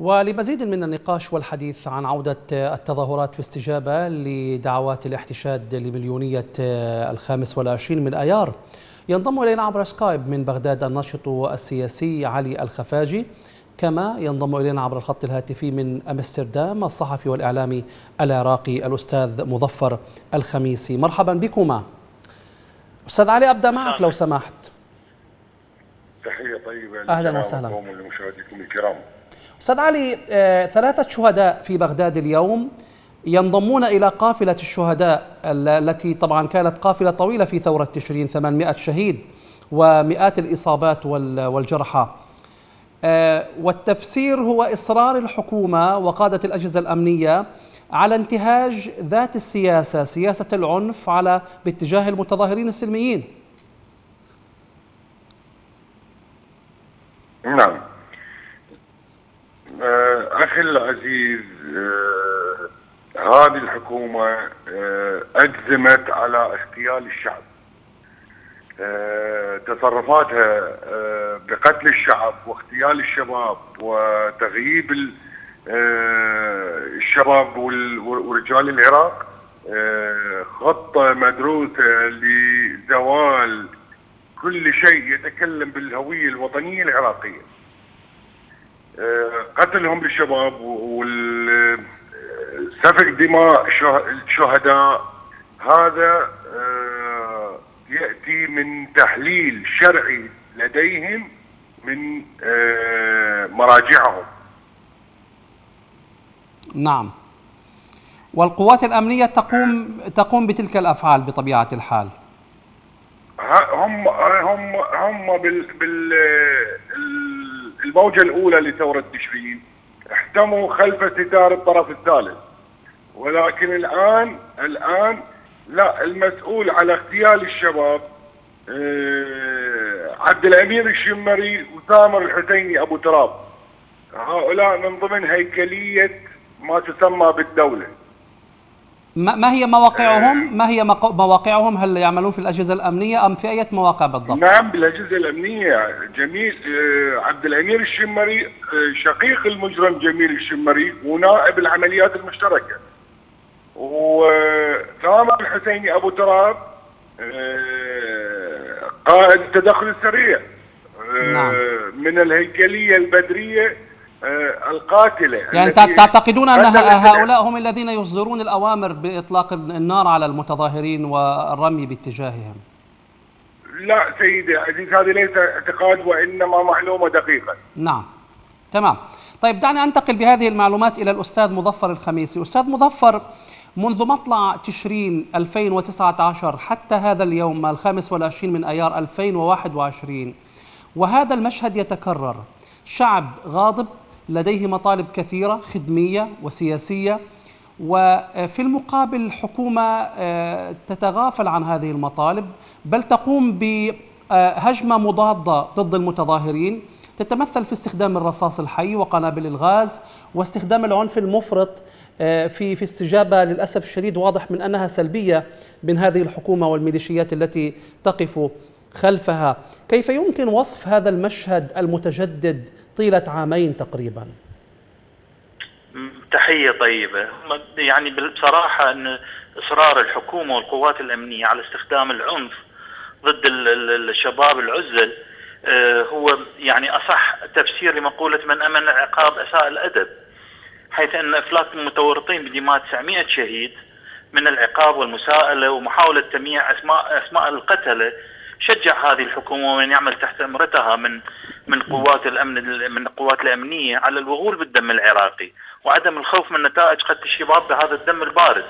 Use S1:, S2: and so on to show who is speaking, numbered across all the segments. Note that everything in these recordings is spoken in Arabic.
S1: ولمزيد من النقاش والحديث عن عودة التظاهرات في استجابة لدعوات الاحتشاد لمليونية الخامس والعشرين من أيار ينضم إلينا عبر سكايب من بغداد الناشط السياسي علي الخفاجي كما ينضم إلينا عبر الخط الهاتفي من أمستردام الصحفي والإعلامي العراقي الأستاذ مظفر الخميسي. مرحبا بكما. أستاذ علي أبدأ معك لو سمحت.
S2: تحية طيبة
S1: أهلا وسهلا.
S2: الكرام.
S1: أستاذ علي آه، ثلاثة شهداء في بغداد اليوم ينضمون إلى قافلة الشهداء التي طبعا كانت قافلة طويلة في ثورة تشرين 800 شهيد ومئات الإصابات والجرحى. آه، والتفسير هو إصرار الحكومة وقادة الأجهزة الأمنية على انتهاج ذات السياسة سياسة العنف على باتجاه المتظاهرين السلميين.
S2: نعم. آه، أخي العزيز آه، هذه الحكومة آه، أجزمت على اغتيال الشعب. تصرفاتها بقتل الشعب واغتيال الشباب وتغييب الشباب ورجال العراق خطة مدروسة لزوال كل شيء يتكلم بالهوية الوطنية العراقية. قتلهم للشباب والسفك دماء الشهداء. هذا آه، يأتي من تحليل شرعي لديهم من آه، مراجعهم.
S1: نعم. والقوات الأمنية تقوم تقوم بتلك الأفعال بطبيعة الحال.
S2: هم هم هم بال بال الموجة الأولى لثورة تشرين. احتموا خلف ستار الطرف الثالث. ولكن الآن الآن لا المسؤول على اغتيال الشباب آه عبد الأمير الشمري وسامر الحسيني أبو تراب. هؤلاء من ضمن هيكلية ما تسمى بالدولة.
S1: ما هي مواقعهم؟ ما هي مواقعهم؟ هل يعملون في الأجهزة الأمنية أم في أي مواقع بالضبط؟
S2: نعم بالأجهزة الأمنية جميل آه، عبد الأمير الشمري آه، شقيق المجرم جميل الشمري ونائب العمليات المشتركة. وثامر الحسيني أبو تراب آه، قائد التدخل السريع نعم. من الهيكلية البدرية آه، القاتلة
S1: يعني تعتقدون أن هؤلاء هم الذين يصدرون الأوامر بإطلاق النار على المتظاهرين والرمي باتجاههم؟
S2: لا سيدي عزيز هذه ليس اعتقاد وإنما معلومة دقيقة.
S1: نعم. تمام. طيب دعني أنتقل بهذه المعلومات إلى الأستاذ مظفر الخميسي. أستاذ مظفر منذ مطلع تشرين 2019 حتى هذا اليوم الخامس والعشرين من أيار 2021 وهذا المشهد يتكرر. شعب غاضب لديه مطالب كثيرة خدمية وسياسية. وفي المقابل الحكومة آه، تتغافل عن هذه المطالب. بل تقوم بهجمة مضادة ضد المتظاهرين. تتمثل في استخدام الرصاص الحي وقنابل الغاز واستخدام العنف المفرط آه، في في استجابة للأسف الشديد واضح من أنها سلبية من هذه الحكومة والميليشيات التي تقف خلفها، كيف يمكن وصف هذا المشهد المتجدد طيلة عامين تقريبا.
S3: تحية طيبة. يعني بصراحة أن إصرار الحكومة والقوات الأمنية على استخدام العنف ضد الشباب العزل آه، هو يعني أصح تفسير لمقولة من أمن العقاب أساء الأدب حيث أن إفلاك المتورطين بدماء 900 شهيد من العقاب والمساءلة ومحاولة تمييع أسماء أسماء القتلة شجع هذه الحكومة ومن يعمل تحت أمرتها من من قوات الامن من القوات الأمنية على الوغول بالدم العراقي وعدم الخوف من نتائج قتل الشباب بهذا الدم البارد.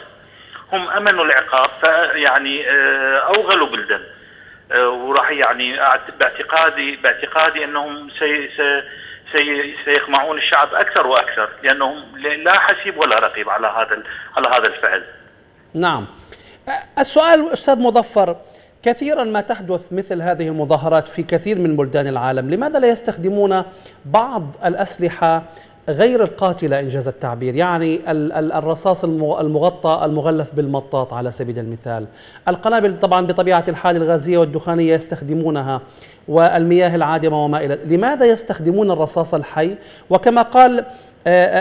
S3: هم أمنوا العقاب فيعني آه، أوغلوا بالدم. آه، وراح يعني باعتقادي باعتقادي أنهم سي سي سيقمعون الشعب أكثر وأكثر لأنهم لا حسيب ولا رقيب على هذا على هذا الفعل.
S1: نعم. السؤال أستاذ مظفر كثيرا ما تحدث مثل هذه المظاهرات في كثير من بلدان العالم. لماذا لا يستخدمون بعض الأسلحة غير القاتلة إنجاز التعبير؟ يعني الرصاص المغطى المغلف بالمطاط على سبيل المثال. القنابل طبعا بطبيعة الحال الغازية والدخانية يستخدمونها والمياه العادمة وما إلى لماذا يستخدمون الرصاص الحي؟ وكما قال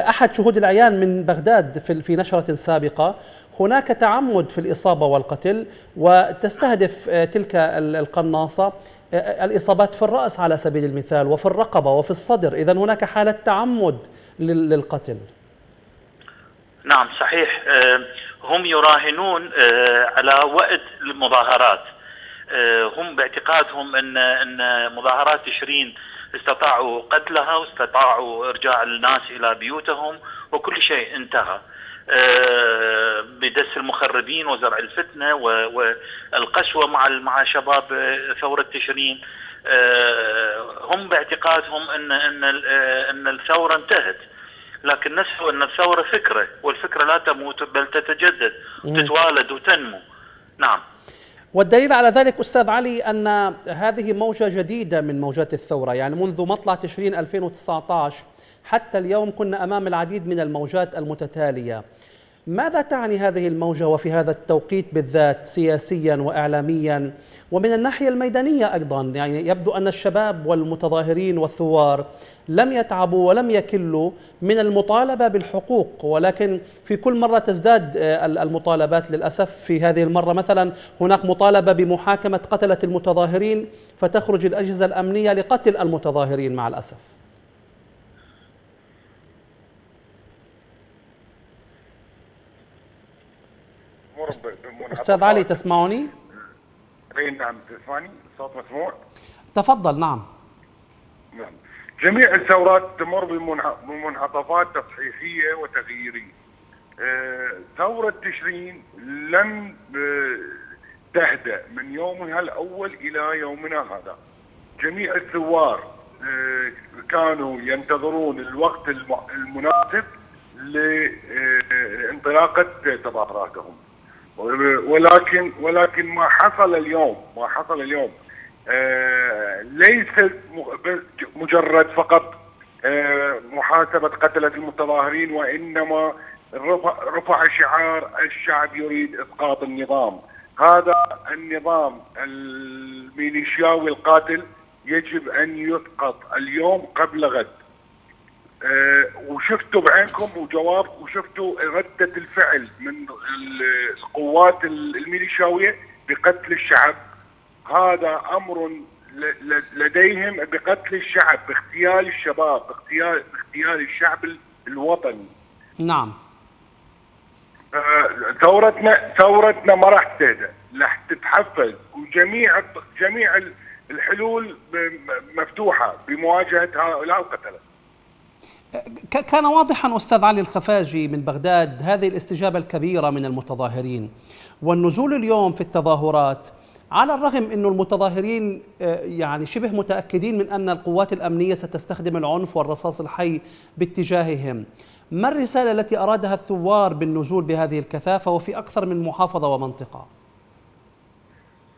S1: أحد شهود العيان من بغداد في نشرة سابقة هناك تعمد في الإصابة والقتل وتستهدف تلك القناصة الإصابات في الرأس على سبيل المثال وفي الرقبة وفي الصدر. إذا هناك حالة تعمد للقتل.
S3: نعم صحيح. هم يراهنون على وقت المظاهرات. هم باعتقادهم أن أن مظاهرات تشرين استطاعوا قتلها واستطاعوا إرجاع الناس إلى بيوتهم وكل شيء انتهى. بدس المخربين وزرع الفتنة والقسوة مع مع شباب ثورة تشرين. هم باعتقادهم ان إن إن الثورة انتهت. لكن نسوا إن الثورة فكرة والفكرة لا تموت بل تتجدد وتتوالد وتنمو. نعم.
S1: والدليل على ذلك أستاذ علي أن هذه موجة جديدة من موجات الثورة. يعني منذ مطلع تشرين 2019 حتى اليوم كنا أمام العديد من الموجات المتتالية. ماذا تعني هذه الموجة وفي هذا التوقيت بالذات سياسيا وإعلاميا؟ ومن الناحية الميدانية أيضا يعني يبدو أن الشباب والمتظاهرين والثوار لم يتعبوا ولم يكلوا من المطالبة بالحقوق ولكن في كل مرة تزداد المطالبات للأسف. في هذه المرة مثلا هناك مطالبة بمحاكمة قتلة المتظاهرين فتخرج الأجهزة الأمنية لقتل المتظاهرين مع أستاذ علي تسمعني؟
S2: أي نعم تسمعني؟ الصوت مسموع؟
S1: تفضل نعم
S2: نعم جميع الثورات تمر بمنعطفات تصحيحية وتغييرية. أه ثورة تشرين لم أه تهدأ من يومها الأول إلى يومنا هذا. جميع الثوار أه كانوا ينتظرون الوقت المناسب لانطلاقه تظاهراتهم. ولكن ولكن ما حصل اليوم ما حصل اليوم. آه ليس مجرد فقط آه محاسبة قتلة المتظاهرين وإنما رفع, شعار الشعب يريد إسقاط النظام. هذا النظام الميليشياوي القاتل يجب أن يسقط اليوم قبل غد. وشفتوا بعينكم وجواب وشفتوا ردة الفعل من القوات الميليشياوية بقتل الشعب. هذا أمر لديهم بقتل الشعب باغتيال الشباب باغتيال باغتيال الشعب الوطني.
S1: نعم.
S2: أه ثورتنا ثورتنا ما راح تهدى راح تتحفز. وجميع جميع الحلول مفتوحة بمواجهة هؤلاء القتله
S1: كان واضحا أستاذ علي الخفاجي من بغداد هذه الاستجابة الكبيرة من المتظاهرين. والنزول اليوم في التظاهرات على الرغم إنه المتظاهرين يعني شبه متأكدين من أن القوات الأمنية ستستخدم العنف والرصاص الحي باتجاههم ما الرسالة التي أرادها الثوار بالنزول بهذه الكثافة وفي أكثر من محافظة ومنطقة؟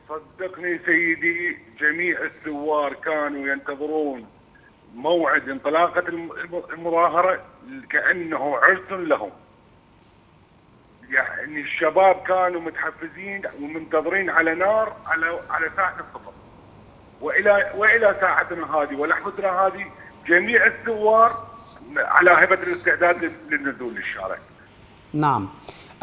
S2: صدقني سيدي جميع الثوار كانوا ينتظرون. موعد انطلاقة المظاهرة كأنه عرس لهم يعني الشباب كانوا متحفزين ومنتظرين على نار على على ساعة الصفر وإلى وإلى ساعتنا هذه ولحظتنا هذه جميع الثوار على هبة الاستعداد للنزول للشارع.
S1: نعم.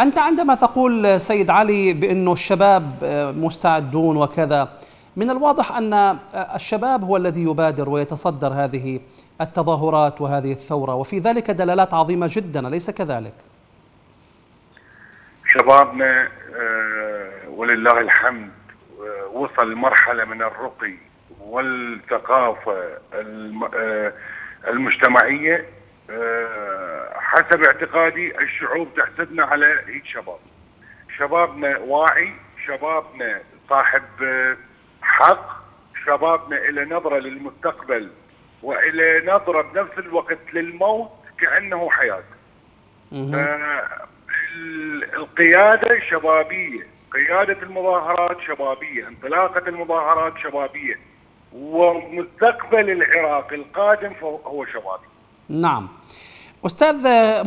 S1: أنت عندما تقول سيد علي بأنه الشباب مستعدون وكذا من الواضح أن الشباب هو الذي يبادر ويتصدر هذه التظاهرات وهذه الثورة وفي ذلك دلالات عظيمة جدا أليس كذلك؟
S2: شبابنا ولله الحمد وصل لمرحلة من الرقي والثقافة المجتمعية حسب اعتقادي الشعوب تحسدنا على هيك شباب شبابنا واعي شبابنا صاحب حق شبابنا إلى نظرة للمستقبل وإلى نظرة بنفس الوقت للموت كأنه حياة. القيادة شبابية قيادة المظاهرات شبابية انطلاقة المظاهرات شبابية ومستقبل العراق القادم هو شبابي.
S1: نعم. أستاذ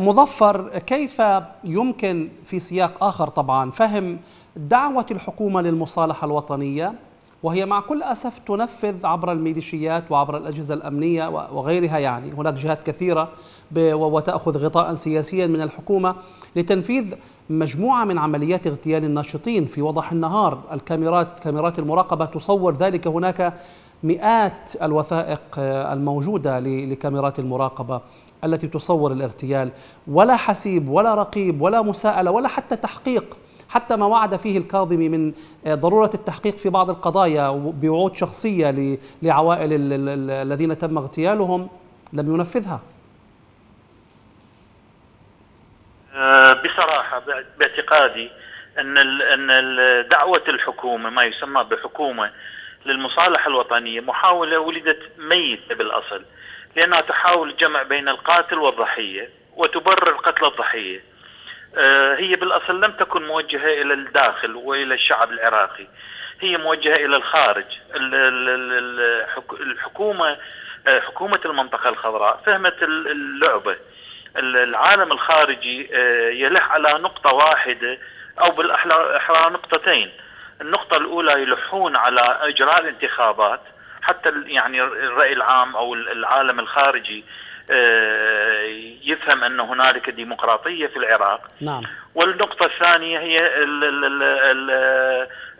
S1: مظفر كيف يمكن في سياق آخر طبعا فهم دعوة الحكومة للمصالحة الوطنية؟ وهي مع كل أسف تنفذ عبر الميليشيات وعبر الأجهزة الأمنية وغيرها يعني. هناك جهات كثيرة وتأخذ غطاء سياسيا من الحكومة لتنفيذ مجموعة من عمليات اغتيال الناشطين في وضح النهار. الكاميرات كاميرات المراقبة تصور ذلك. هناك مئات الوثائق الموجودة لكاميرات المراقبة التي تصور الاغتيال. ولا حسيب ولا رقيب ولا مساءلة ولا حتى تحقيق حتى ما وعد فيه الكاظمي من ضرورة التحقيق في بعض القضايا بوعود شخصية لعوائل الذين تم اغتيالهم لم ينفذها.
S3: آه، بصراحة باعتقادي أن أن دعوة الحكومة ما يسمى بحكومة للمصالحة الوطنية محاولة ولدت ميتة بالأصل لأنها تحاول الجمع بين القاتل والضحية وتبرر قتل الضحية. آه، هي بالأصل لم تكن موجهة إلى الداخل وإلى الشعب العراقي. هي موجهة إلى الخارج. الحكومة آه، حكومة المنطقة الخضراء فهمت اللعبة. العالم الخارجي آه، يلح على نقطة واحدة أو بالأحرى نقطتين. النقطة الأولى يلحون على إجراء الانتخابات. حتى يعني الرأي العام أو العالم الخارجي آه، يفهم أن هنالك ديمقراطية في العراق.
S1: نعم.
S3: والنقطة الثانية هي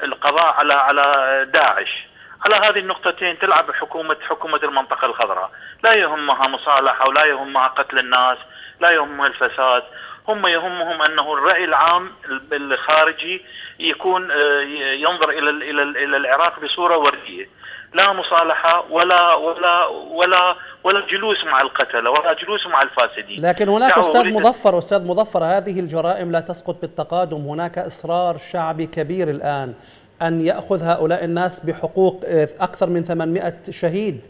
S3: القضاء على على داعش. على هذه النقطتين تلعب حكومة حكومة المنطقة الخضراء. لا يهمها مصالحة ولا يهمها قتل الناس لا يهمها الفساد. هم يهمهم أنه الرأي العام الخارجي يكون آه، ينظر إلى إلى إلى العراق بصورة وردية. لا مصالحة ولا ولا ولا ولا جلوس مع القتلة ولا جلوس مع الفاسدين.
S1: لكن هناك أستاذ مظفر أستاذ مظفر هذه الجرائم لا تسقط بالتقادم. هناك إصرار شعبي كبير الآن أن يأخذ هؤلاء الناس بحقوق آه، أكثر من 800 شهيد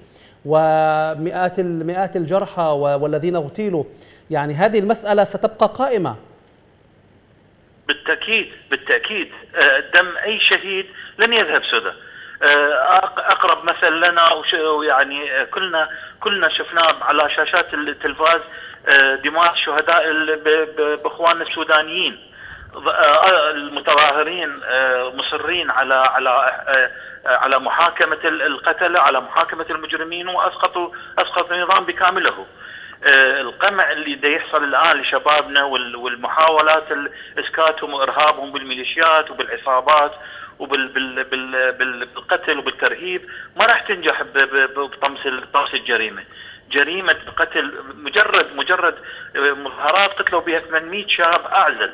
S1: ومئات المئات الجرحى والذين اغتيلوا. يعني هذه المسألة ستبقى قائمة.
S3: بالتأكيد بالتأكيد. آه، دم أي شهيد لن يذهب سدى. آه، أقرب مثل لنا ويعني كلنا كلنا شفناه على شاشات التلفاز آه، دماء الشهداء بإخواننا السودانيين. المتظاهرين مصرين على على على محاكمة القتله على محاكمة المجرمين وأسقطوا أسقطوا النظام بكامله. آه، القمع اللي يحصل الآن لشبابنا والمحاولات إسكاتهم وإرهابهم بالميليشيات وبالعصابات وبالقتل وبالترهيب ما راح تنجح بطمس طمس الجريمة. جريمة قتل مجرد مجرد مظاهرات قتلوا بها 800 شاب أعزل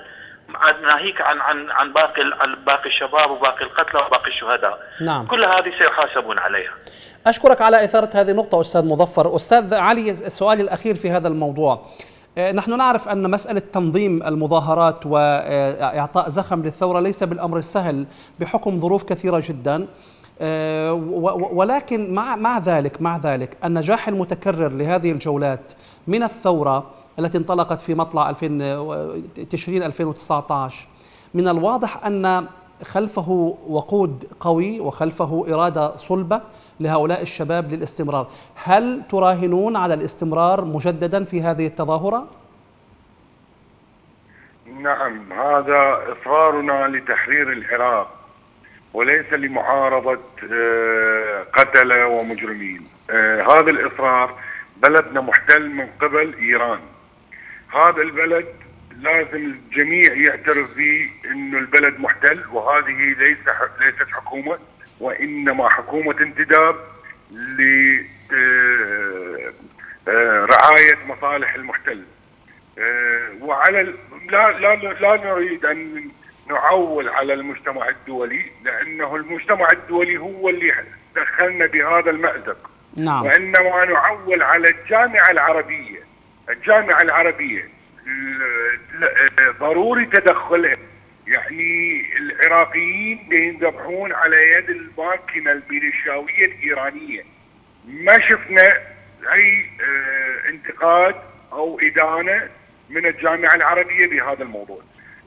S3: ناهيك عن عن عن باقي عن باقي الشباب وباقي القتلى وباقي الشهداء.
S1: نعم.
S3: كل هذه سيحاسبون عليها.
S1: أشكرك على إثارة هذه النقطة أستاذ مظفر أستاذ علي السؤال الأخير في هذا الموضوع نحن نعرف أن مسألة تنظيم المظاهرات وإعطاء زخم للثورة ليس بالأمر السهل بحكم ظروف كثيرة جدا. آه، ولكن مع مع ذلك مع ذلك النجاح المتكرر لهذه الجولات من الثورة التي انطلقت في مطلع 2000 تشرين 2019 من الواضح أن خلفه وقود قوي وخلفه إرادة صلبة لهؤلاء الشباب للاستمرار. هل تراهنون على الاستمرار مجددا في هذه التظاهرة؟
S2: نعم هذا إصرارنا لتحرير العراق وليس لمعارضة آه، قتلة ومجرمين. آه، هذا الإصرار بلدنا محتل من قبل إيران. هذا البلد لازم الجميع يعترف به انه البلد محتل وهذه ليس ليست حكومة وإنما حكومة انتداب لرعايه آه، مصالح المحتل. آه، وعلى لا لا لا نريد أن نعول على المجتمع الدولي لأنه المجتمع الدولي هو اللي دخلنا بهذا المأزق.
S1: نعم.
S2: وإنما نعول على الجامعة العربية الجامعة العربية. ضروري تدخلها يعني العراقيين ينذبحون على يد الماكينة الميليشياويه الإيرانية. ما شفنا أي آه، انتقاد أو إدانة من الجامعة العربية بهذا الموضوع.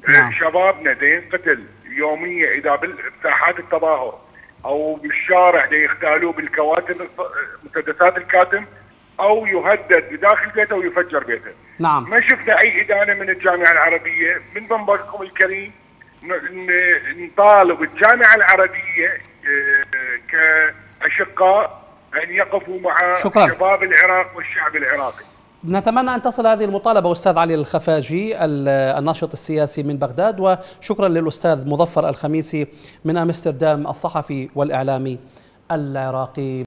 S2: نعم. شبابنا ينقتل يوميا إذا بساحات التظاهر أو بالشارع يختالوه بالكواتم مسدسات الكاتم أو يهدد بداخل بيته ويفجر بيته.
S1: نعم
S2: ما شفنا أي إدانة من الجامعة العربية من منبركم الكريم نطالب الجامعة العربية آه، كأشقاء أن يقفوا مع
S1: شكراً.
S2: شباب العراق والشعب العراقي.
S1: نتمنى أن تصل هذه المطالبة أستاذ علي الخفاجي ال- الناشط السياسي من بغداد وشكرا للأستاذ مظفر الخميسي من أمستردام الصحفي والإعلامي العراقي